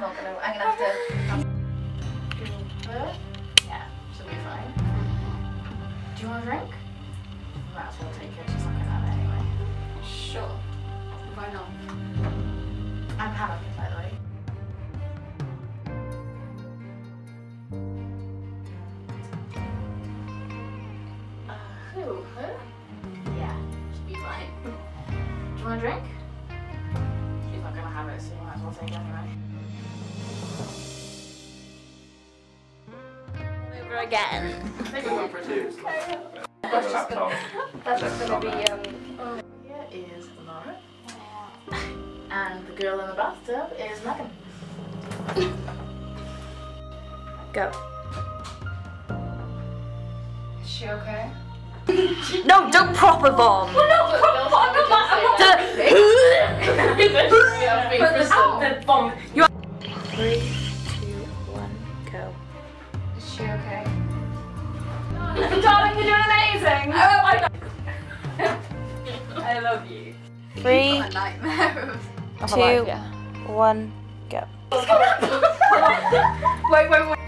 not gonna. I'm gonna have to. Her? Yeah, she'll be fine. Do you want a drink? Might as well take it. She's not gonna have it anyway. Sure. Why not? I'm Hannah, by the way. Uh, who? Yeah, she'll be fine. Do you want a drink? She's not gonna have it, so you might as well take it anyway. Over again. Maybe one for two. That's just gonna, that's just gonna be, um... Here is Laura. And the girl in the bathtub is Megan. Go. Is she okay? No, don't proper bomb. no, I'm the you. Three, A nightmare. two, one, go. wait, wait, wait.